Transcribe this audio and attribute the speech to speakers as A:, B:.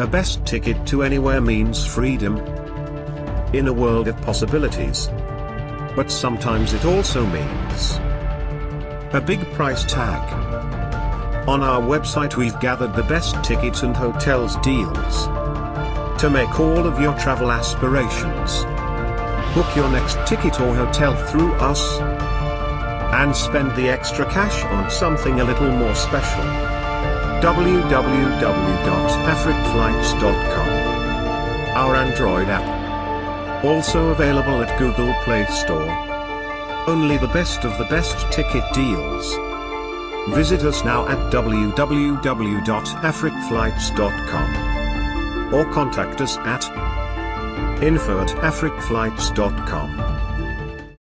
A: A best ticket to anywhere means freedom. In a world of possibilities. But sometimes it also means a big price tag. On our website we've gathered the best tickets and hotels deals to make all of your travel aspirations. Book your next ticket or hotel through us and spend the extra cash on something a little more special. www.afrikflights.com Our Android app. Also available at Google Play Store. Only the best of the best ticket deals. Visit us now at www.afrikflights.com or contact us at info at afrikflights.com.